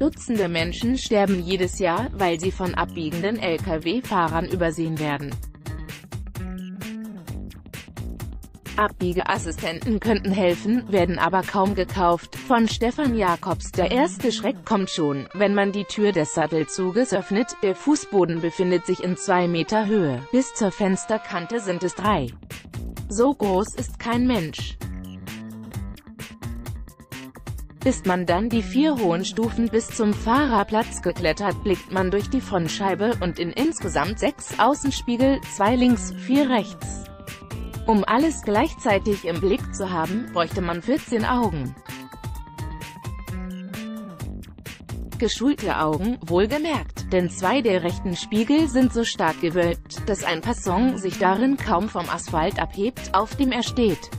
Dutzende Menschen sterben jedes Jahr, weil sie von abbiegenden Lkw-Fahrern übersehen werden. Abbiegeassistenten könnten helfen, werden aber kaum gekauft. Von Stefan Jakobs Der erste Schreck kommt schon, wenn man die Tür des Sattelzuges öffnet. Der Fußboden befindet sich in zwei Meter Höhe. Bis zur Fensterkante sind es drei. So groß ist kein Mensch. Ist man dann die vier hohen Stufen bis zum Fahrerplatz geklettert, blickt man durch die Frontscheibe und in insgesamt sechs Außenspiegel, zwei links, vier rechts. Um alles gleichzeitig im Blick zu haben, bräuchte man 14 Augen. Geschulte Augen, wohlgemerkt, denn zwei der rechten Spiegel sind so stark gewölbt, dass ein Passant sich darin kaum vom Asphalt abhebt, auf dem er steht.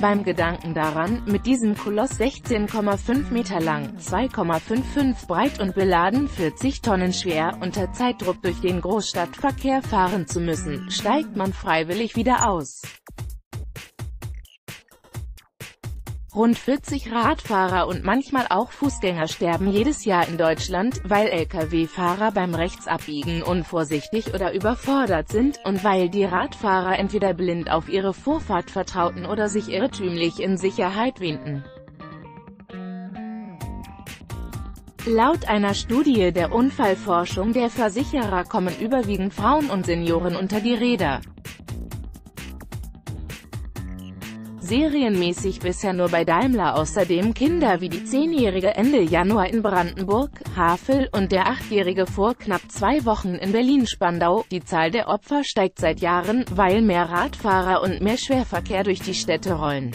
Beim Gedanken daran, mit diesem Koloss 16,5 Meter lang, 2,55 breit und beladen 40 Tonnen schwer, unter Zeitdruck durch den Großstadtverkehr fahren zu müssen, steigt man freiwillig wieder aus. Rund 40 Radfahrer und manchmal auch Fußgänger sterben jedes Jahr in Deutschland, weil Lkw-Fahrer beim Rechtsabbiegen unvorsichtig oder überfordert sind, und weil die Radfahrer entweder blind auf ihre Vorfahrt vertrauten oder sich irrtümlich in Sicherheit winden. Laut einer Studie der Unfallforschung der Versicherer kommen überwiegend Frauen und Senioren unter die Räder. Serienmäßig bisher nur bei Daimler außerdem Kinder wie die zehnjährige Ende Januar in Brandenburg, Havel und der achtjährige vor knapp zwei Wochen in Berlin-Spandau. Die Zahl der Opfer steigt seit Jahren, weil mehr Radfahrer und mehr Schwerverkehr durch die Städte rollen.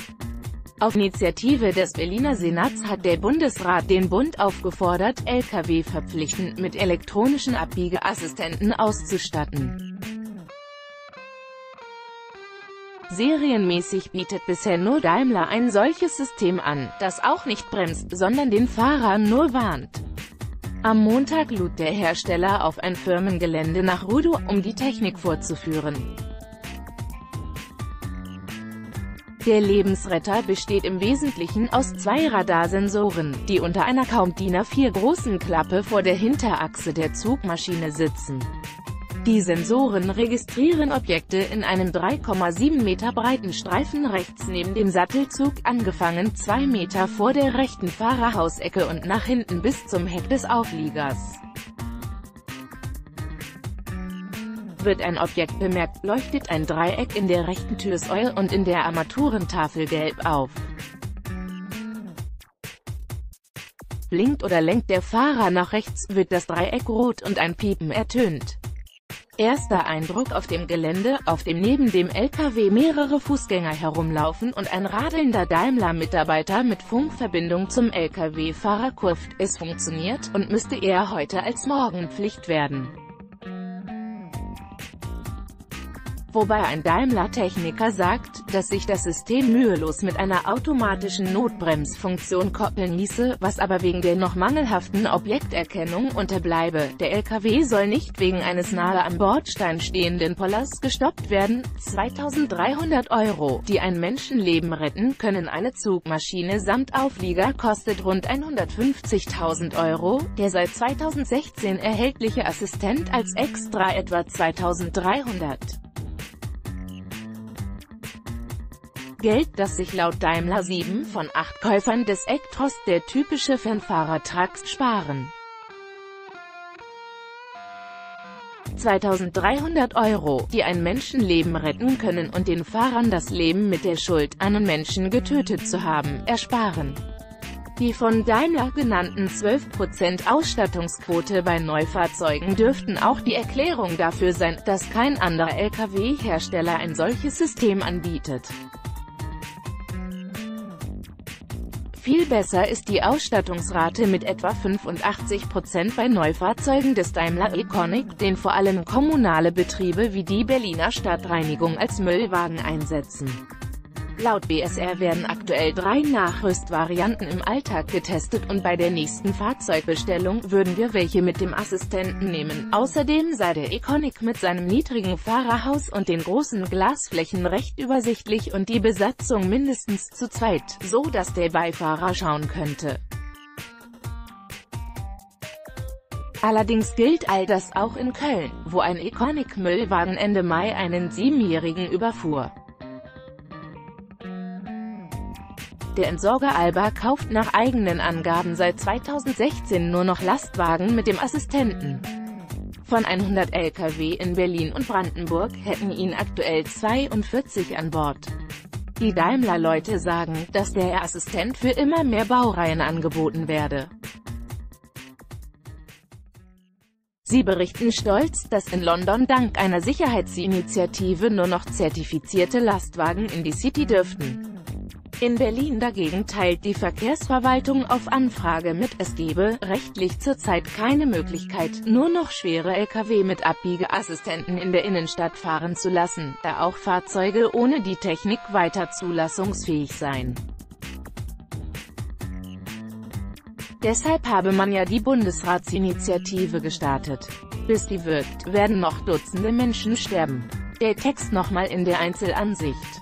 Auf Initiative des Berliner Senats hat der Bundesrat den Bund aufgefordert, Lkw verpflichtend mit elektronischen Abbiegeassistenten auszustatten. Serienmäßig bietet bisher nur Daimler ein solches System an, das auch nicht bremst, sondern den Fahrer nur warnt. Am Montag lud der Hersteller auf ein Firmengelände nach Rudo, um die Technik vorzuführen. Der Lebensretter besteht im Wesentlichen aus zwei Radarsensoren, die unter einer kaum DIN A4 großen Klappe vor der Hinterachse der Zugmaschine sitzen. Die Sensoren registrieren Objekte in einem 3,7 Meter breiten Streifen rechts neben dem Sattelzug, angefangen 2 Meter vor der rechten Fahrerhausecke und nach hinten bis zum Heck des Aufliegers. Wird ein Objekt bemerkt, leuchtet ein Dreieck in der rechten Türsäule und in der Armaturentafel gelb auf. Blinkt oder lenkt der Fahrer nach rechts, wird das Dreieck rot und ein Piepen ertönt. Erster Eindruck auf dem Gelände, auf dem neben dem LKW mehrere Fußgänger herumlaufen und ein radelnder Daimler-Mitarbeiter mit Funkverbindung zum LKW-Fahrer kurft. Es funktioniert, und müsste eher heute als morgen Pflicht werden. Wobei ein Daimler-Techniker sagt, dass sich das System mühelos mit einer automatischen Notbremsfunktion koppeln ließe, was aber wegen der noch mangelhaften Objekterkennung unterbleibe. Der LKW soll nicht wegen eines nahe am Bordstein stehenden Pollers gestoppt werden. 2300 Euro, die ein Menschenleben retten können. Eine Zugmaschine samt Auflieger kostet rund 150.000 Euro. Der seit 2016 erhältliche Assistent als Extra etwa 2300. Geld, das sich laut Daimler 7 von 8 Käufern des Actros der typische Fernfahrer-Trucks sparen. 2300 Euro, die ein Menschenleben retten können und den Fahrern das Leben mit der Schuld, einen Menschen getötet zu haben, ersparen. Die von Daimler genannten 12% Ausstattungsquote bei Neufahrzeugen dürften auch die Erklärung dafür sein, dass kein anderer Lkw-Hersteller ein solches System anbietet. Viel besser ist die Ausstattungsrate mit etwa 85% bei Neufahrzeugen des Daimler Econic, den vor allem kommunale Betriebe wie die Berliner Stadtreinigung als Müllwagen einsetzen. Laut BSR werden aktuell drei Nachrüstvarianten im Alltag getestet und bei der nächsten Fahrzeugbestellung würden wir welche mit dem Assistenten nehmen. Außerdem sei der Econic mit seinem niedrigen Fahrerhaus und den großen Glasflächen recht übersichtlich und die Besatzung mindestens zu zweit, so dass der Beifahrer schauen könnte. Allerdings gilt all das auch in Köln, wo ein Iconic-Müllwagen Ende Mai einen Siebenjährigen überfuhr. Der Entsorger Alba kauft nach eigenen Angaben seit 2016 nur noch Lastwagen mit dem Assistenten. Von 100 Lkw in Berlin und Brandenburg hätten ihn aktuell 42 an Bord. Die Daimler-Leute sagen, dass der Assistent für immer mehr Baureihen angeboten werde. Sie berichten stolz, dass in London dank einer Sicherheitsinitiative nur noch zertifizierte Lastwagen in die City dürften. In Berlin dagegen teilt die Verkehrsverwaltung auf Anfrage mit, es gebe rechtlich zurzeit keine Möglichkeit, nur noch schwere Lkw mit Abbiegeassistenten in der Innenstadt fahren zu lassen, da auch Fahrzeuge ohne die Technik weiter zulassungsfähig seien. Deshalb habe man ja die Bundesratsinitiative gestartet. Bis die wirkt, werden noch Dutzende Menschen sterben. Der Text nochmal in der Einzelansicht.